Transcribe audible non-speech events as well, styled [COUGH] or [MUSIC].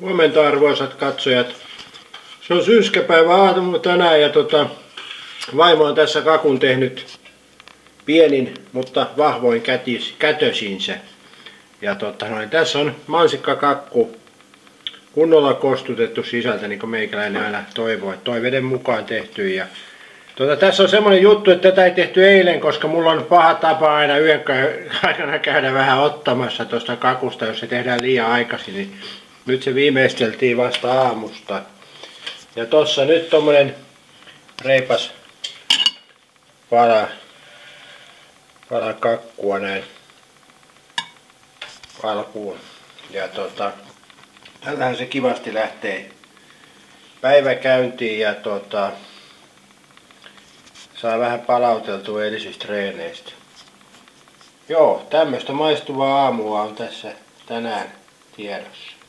Huomenta arvoisat katsojat. Se on syyskäpäivä aamu tänään ja tota, vaimo on tässä kakun tehnyt pienin, mutta vahvoin kätis, kätösinsä. Ja tota, noin, tässä on mansikkakakku kunnolla kostutettu sisältä, niin kuin meikäläinen aina toivoo, toiveiden mukaan tehty. Ja, tota, tässä on semmoinen juttu, että tätä ei tehty eilen, koska mulla on paha tapa aina yön [LAUGHS] aikana käydä vähän ottamassa tuosta kakusta, jos se tehdään liian aikaisin. Niin nyt se viimeisteltiin vasta aamusta. Ja tossa nyt tommonen reipas pala, pala kakkua näin alkuun. Ja tota, tällähän se kivasti lähtee päivä käyntiin ja tota, saa vähän palauteltua edellisistä treeneistä. Joo, tämmöistä maistuvaa aamua on tässä tänään tiedossa.